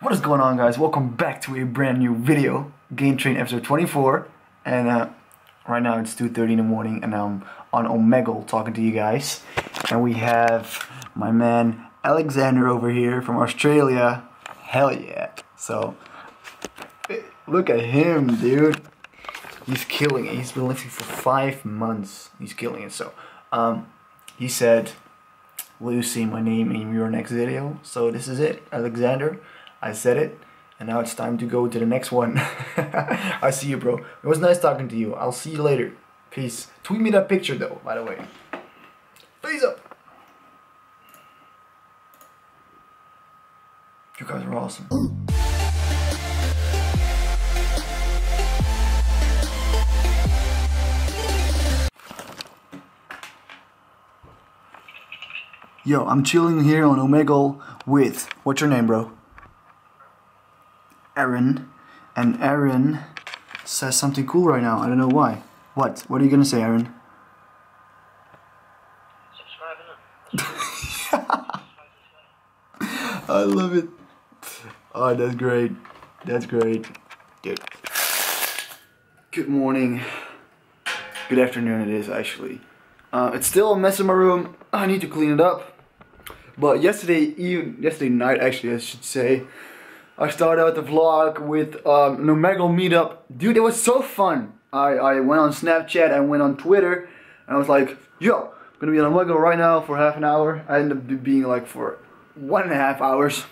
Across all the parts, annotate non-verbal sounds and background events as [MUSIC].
What is going on guys? Welcome back to a brand new video. Gain Train episode 24. And uh, right now it's 2.30 in the morning and I'm on Omegle talking to you guys. And we have my man Alexander over here from Australia. Hell yeah. So, look at him dude. He's killing it. He's been lifting for five months. He's killing it. So, um, he said, will you see my name in your next video? So this is it, Alexander. I said it, and now it's time to go to the next one. [LAUGHS] I see you, bro. It was nice talking to you. I'll see you later. Peace. Tweet me that picture, though, by the way. Peace up. You guys are awesome. Yo, I'm chilling here on Omegle with, what's your name, bro? Aaron. And Aaron says something cool right now. I don't know why. What? What are you gonna say, Aaron? [LAUGHS] I love it. Oh, that's great. That's great. Dude. Good morning. Good afternoon it is, actually. Uh, it's still a mess in my room. I need to clean it up. But yesterday, even yesterday night, actually, I should say, I started out the vlog with um, meetup. Dude, it was so fun. I, I went on Snapchat, I went on Twitter, and I was like, yo, I'm gonna be on Omegle right now for half an hour. I ended up being like for one and a half hours.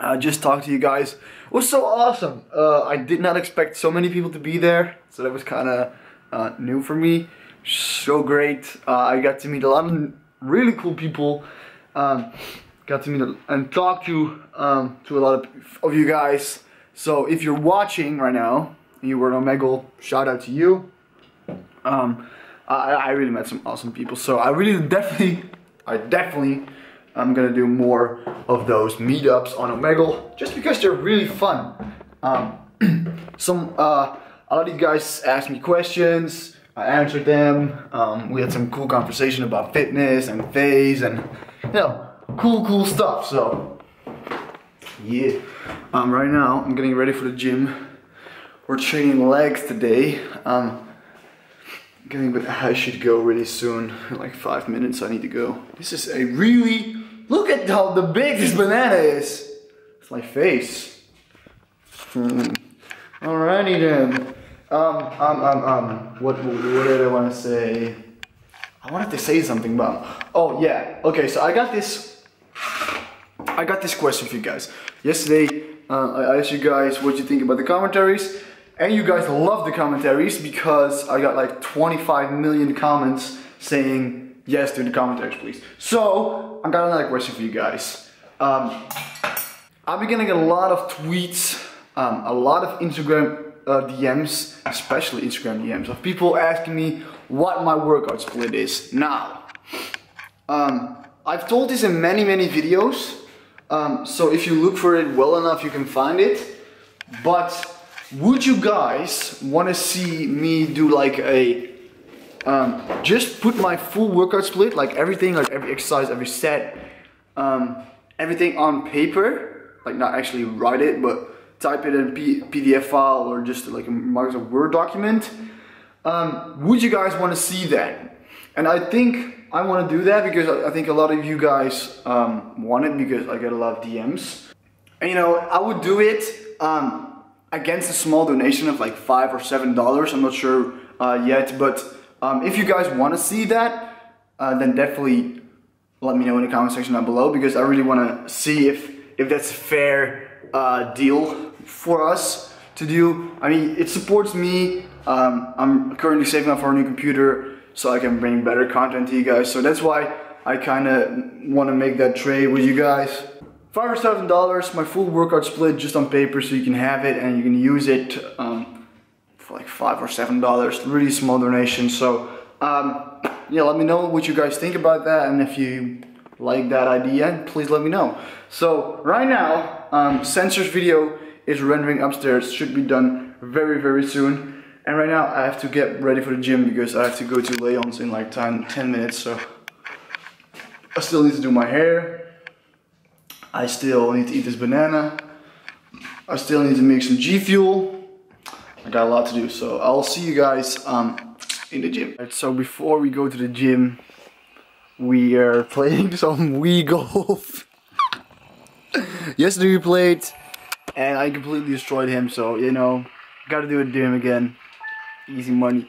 I just talked to you guys. It was so awesome. Uh, I did not expect so many people to be there, so that was kind of uh, new for me. So great. Uh, I got to meet a lot of really cool people. Um, got to meet and talk to um, to a lot of, of you guys. So if you're watching right now, you were on Omegle, shout out to you. Um, I, I really met some awesome people. So I really definitely, I definitely, I'm gonna do more of those meetups on Omegle just because they're really fun. Um, [CLEARS THROAT] some uh, a lot of you guys asked me questions. I answered them. Um, we had some cool conversation about fitness and FaZe and you know, cool, cool stuff. So, yeah. Um, right now, I'm getting ready for the gym. We're training legs today. Um, getting, but I should go really soon. In like five minutes, I need to go. This is a really, look at how the big this banana is. It's my face. Hmm. Alrighty then. Um, um, um, um, what, what did I want to say? I wanted to say something, but oh yeah. Okay, so I got this. I got this question for you guys. Yesterday, uh, I asked you guys what you think about the commentaries, and you guys love the commentaries because I got like 25 million comments saying yes to the commentaries, please. So I got another question for you guys. Um, I've been getting a lot of tweets, um, a lot of Instagram uh, DMs, especially Instagram DMs, of people asking me what my workout split is. Now, um, I've told this in many, many videos, um, so if you look for it well enough, you can find it. But would you guys want to see me do like a, um, just put my full workout split, like everything, like every exercise, every set, um, everything on paper, like not actually write it, but type it in a P PDF file or just like a Microsoft Word document. Um, would you guys want to see that? And I think I want to do that because I think a lot of you guys um, want it because I get a lot of DMs. And you know, I would do it um, against a small donation of like five or seven dollars. I'm not sure uh, yet, but um, if you guys want to see that, uh, then definitely let me know in the comment section down below because I really want to see if if that's a fair uh, deal for us to do. I mean, it supports me. Um, I'm currently saving up for a new computer so I can bring better content to you guys. So that's why I kind of want to make that trade with you guys. Five or seven dollars, my full workout split just on paper so you can have it and you can use it um, for like five or seven dollars. Really small donation. So um, [COUGHS] yeah, let me know what you guys think about that and if you like that idea, please let me know. So right now, um, Censor's video is rendering upstairs, should be done very, very soon. And right now I have to get ready for the gym because I have to go to Leon's in like 10, 10 minutes, so I still need to do my hair. I still need to eat this banana. I still need to make some G Fuel. I got a lot to do, so I'll see you guys um, in the gym. Right, so before we go to the gym, we are [LAUGHS] playing some Wii Golf. [LAUGHS] Yesterday we played, and I completely destroyed him, so, you know, gotta do it to him again. Easy money.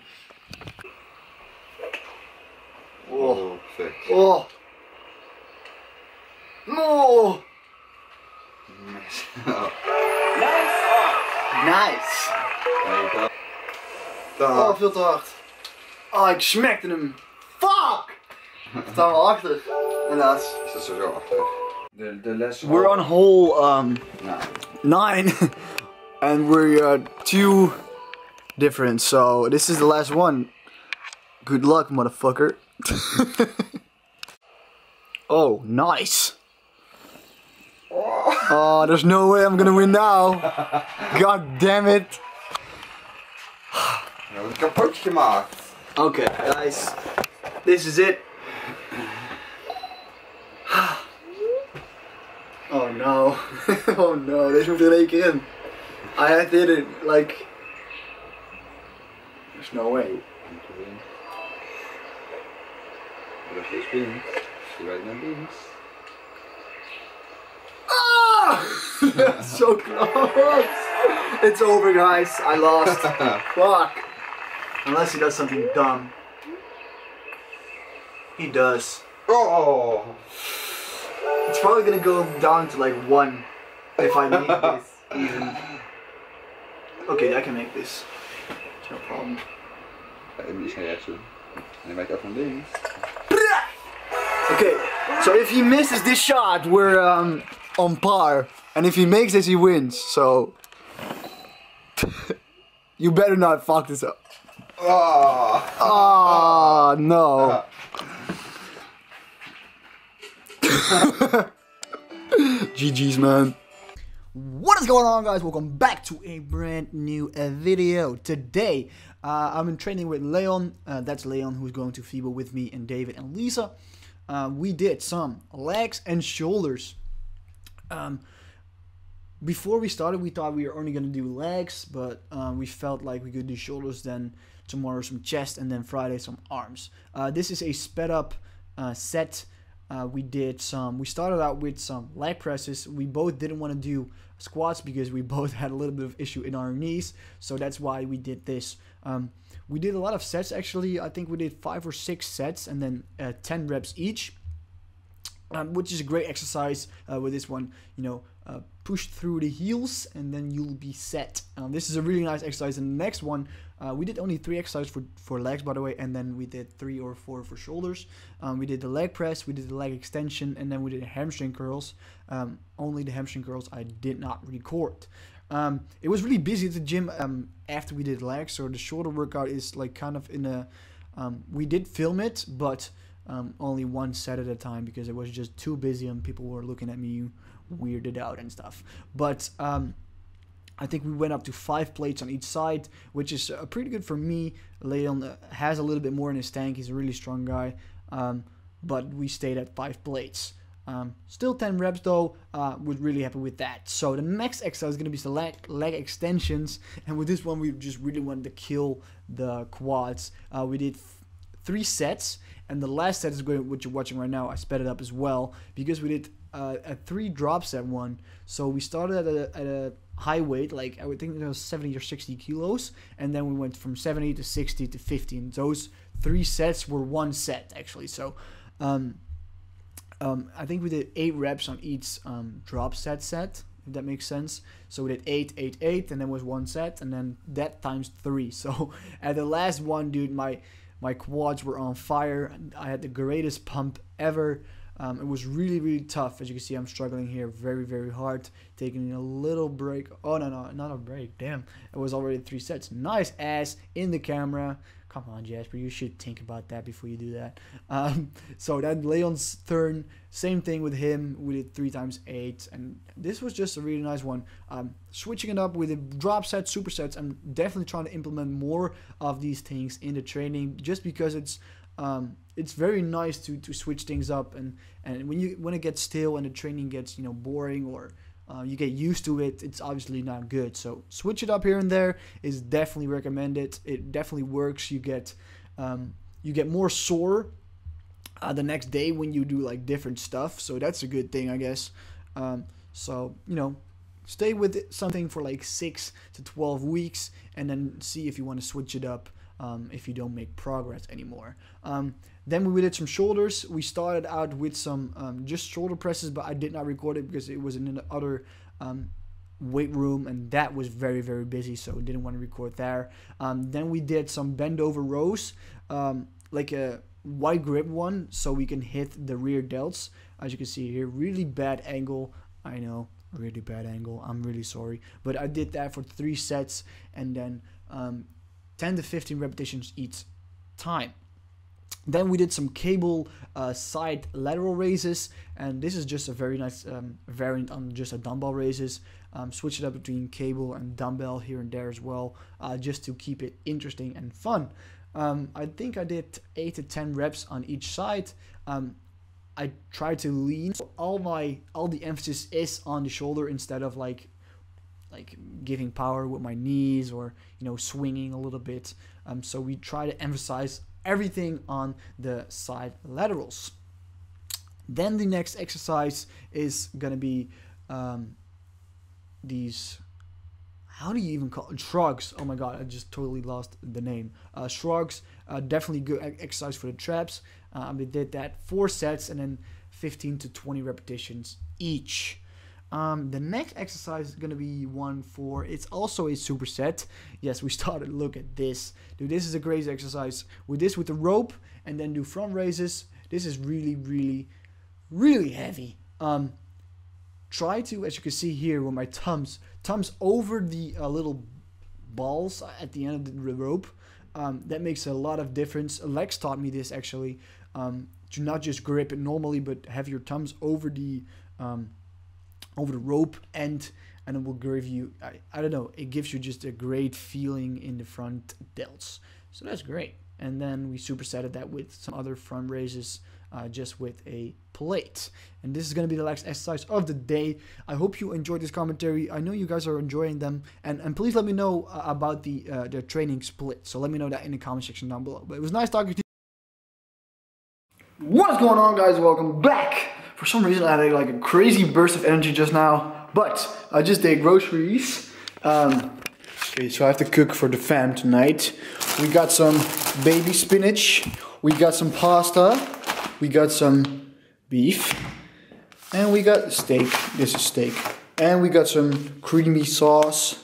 Oh, perfect. oh. No! Nice! [LAUGHS] nice. Oh, veel te hard. Oh, ik smekte hem. Fuck! [LAUGHS] Staan we achter. Helaas. Is dat sowieso achter? De, de les. We're on hole um, Nou, nine. [LAUGHS] and we're uh, two different. So this is the last one. Good luck, motherfucker. [LAUGHS] oh, nice. Oh, there's no way I'm gonna win now. God damn it. Okay, guys. This is it. [SIGHS] Oh no. [LAUGHS] oh no, deze moet er keer in. I did it, like... There's no way. Dat is wint. Je weet naar links. Ah! [LAUGHS] So close. It's over, guys. I lost. [LAUGHS] Fuck. Unless he does something dumb. He does. Oh! It's probably gonna go down to like one if I make this [LAUGHS] even. Okay, I can make this. It's no problem. Even iets naar rechts doen. En dan weet je ook van links. Okay, so if he misses this shot, we're um, on par. And if he makes this, he wins. So. [LAUGHS] you better not fuck this up. Oh! Ah, no. [LAUGHS] [LAUGHS] GG's, man. What is going on, guys? Welcome back to a brand new uh, video. Today, uh, I'm in training with Leon. Uh, that's Leon who's going to FIBO with me and David and Lisa. Uh, we did some legs and shoulders. Um, before we started, we thought we were only going to do legs, but um, we felt like we could do shoulders, then tomorrow some chest, and then Friday some arms. Uh, this is a sped up uh, set. Uh, we did some, we started out with some leg presses. We both didn't want to do squats because we [LAUGHS] both had a little bit of issue in our knees, so that's why we did this. Um, we did a lot of sets actually. I think we did five or six sets and then uh, 10 reps each um, which is a great exercise uh, with this one. You know, uh, push through the heels and then you'll be set. Um, this is a really nice exercise. And the next one, uh, we did only three exercises for, for legs, by the way, and then we did three or four for shoulders. Um, we did the leg press, we did the leg extension, and then we did hamstring curls. Um, only the hamstring curls I did not record. Um, it was really busy at the gym um, after we did legs, so the shoulder workout is like kind of in a. Um, we did film it, but only one set at a time because it was just too busy and people were looking at me weirded out and stuff. But um, I think we went up to five plates on each side, which is uh, pretty good for me. Leon has a little bit more in his tank. He's a really strong guy. Um, but we stayed at five plates. Um, still 10 reps though, uh, was really happy with that. So the next exercise is going to be some leg, leg extensions. [LAUGHS] And with this one, we just really wanted to kill the quads. Uh, we did three sets and the last set is going what you're watching right now i sped it up as well because we did uh, a three drop set one so we started at a, at a high weight like i would think it was 70 or 60 kilos and then we went from 70 to 60 to 50 and those three sets were one set actually so um, um, i think we did eight reps on each um, drop set set if that makes sense. So we did eight, eight, eight, and then was one set, and then that times three. [LAUGHS] So at the last one, dude, my my quads were on fire. I had the greatest pump ever. Um, it was really, really tough. As you can see, I'm struggling here very, very hard. Taking a little break. Oh, no, no, not a break. Damn. It was already three sets. Nice ass in the camera. Come on, Jasper. You should think about that before you do that. Um, so then Leon's turn. Same thing with him. We did three times eight. And this was just a really nice one. Um, switching it up with the drop sets, supersets. I'm definitely trying to implement more of these things in the training just because it's um, it's very nice to, to switch things up and, and when you when it gets stale and the training gets you know boring or uh, you get used to it, it's obviously not good. So switch it up here and there is definitely recommended. It definitely works. You get um, you get more sore uh, the next day when you do like different stuff. So that's a good thing, I guess. Um, so you know, stay with something for like six to twelve weeks, and then see if you want to switch it up. Um, if you don't make progress anymore. Um, then we did some shoulders. We started out with some um, just shoulder presses, but I did not record it because it was in another um, weight room and that was very very busy, so didn't want to record there. Um, then we did some bend over rows, um, like a wide grip one, so we can hit the rear delts. As you can see here, really bad angle. I know, really bad angle. I'm really sorry, but I did that for three sets and then um, 10 to 15 repetitions each time. Then we did some cable uh, side lateral raises, and this is just a very nice um, variant on just a dumbbell raises. Um, switch it up between cable and dumbbell here and there as well, uh, just to keep it interesting and fun. Um, I think I did eight to ten reps on each side. Um, I tried to lean. So all my all the emphasis is on the shoulder instead of like like giving power with my knees or you know swinging a little bit. Um, so we try to emphasize everything on the side laterals. Then the next exercise is gonna be um, these. How do you even call it? shrugs? Oh my god, I just totally lost the name. Uh, shrugs, uh, definitely good exercise for the traps. Um, we did that four sets and then 15 to 20 repetitions each. Um, the next exercise is gonna be one for it's also a superset. Yes, we [LAUGHS] started look at this. Dude, this is a crazy exercise. With this with the rope and then do front raises. This is really, really, really heavy. Um, try to, as you can see here, with my thumbs, thumbs over the uh, little balls at the end of the rope. Um, that makes a lot of difference. Lex taught me this actually. Um, to not just grip it normally, but have your thumbs over the um, over the rope end and it will give you I, I don't know it gives you just a great feeling in the front delts. So that's great. And then we supersetted that with some other front raises uh, just with a plate. And this is going to be the last exercise of the day. I hope you enjoyed this commentary. I know you guys are enjoying them. And and please let me know uh, about the uh, the training split. So let me know that in the comment section down below. But it was nice talking to you. What is going on guys? Welcome back for some reason, I had like a crazy burst of energy just now, but I just did groceries. Um, okay, so I have to cook for the fam tonight. We got some baby spinach, we got some pasta, we got some beef, and we got steak. This is steak. And we got some creamy sauce.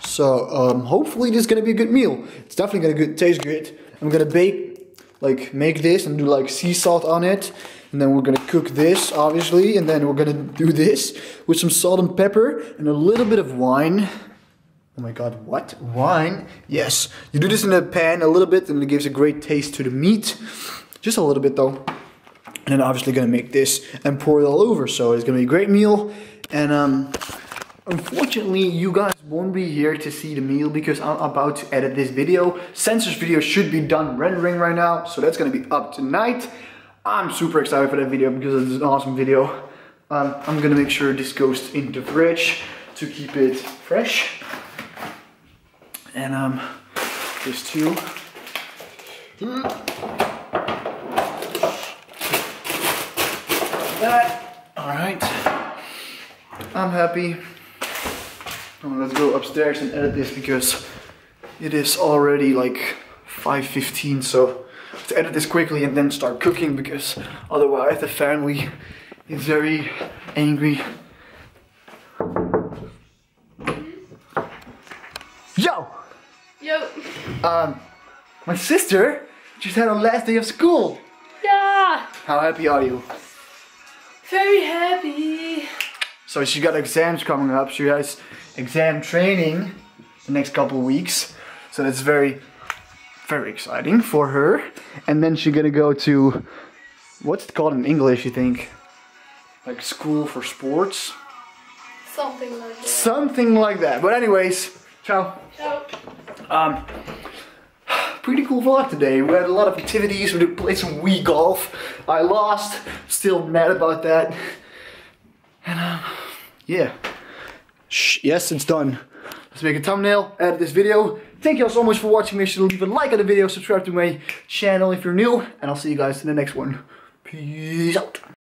So um, hopefully this is gonna be a good meal. It's definitely gonna good, taste good. I'm gonna bake, like make this and do like sea salt on it and then we're gonna cook this, obviously, and then we're gonna do this with some salt and pepper and a little bit of wine. Oh my god, what? Wine? Yes. You do this in a pan a little bit and it gives a great taste to the meat. Just a little bit though. And then obviously gonna make this and pour it all over. So it's gonna be a great meal. And um, unfortunately, you guys won't be here to see the meal because I'm about to edit this video. Censor's video should be done rendering right now. So that's gonna be up tonight. I'm super excited for that video because it's an awesome video. Um, I'm gonna make sure this goes in the fridge to keep it fresh. And um, this too. That. All right. I'm happy. Oh, let's go upstairs and edit this because it is already like 5.15 so to edit this quickly and then start cooking because otherwise the family is very angry. Yo! Yo! Um, my sister just had her last day of school. Yeah! How happy are you? Very happy. So she got exams coming up. She has exam training the next couple weeks. So that's very very exciting for her. And then she's gonna go to what's it called in English? You think like school for sports? Something like that. Something like that. But anyways, ciao. Ciao. Um, pretty cool vlog today. We had a lot of activities. We played some Wii golf. I lost. Still mad about that. And um, yeah. Shh, yes, it's done. Let's make a thumbnail, edit this video. Thank you all so much for watching. Make sure to leave a like on the video, subscribe to my channel if you're new, and I'll see you guys in the next one. Peace out.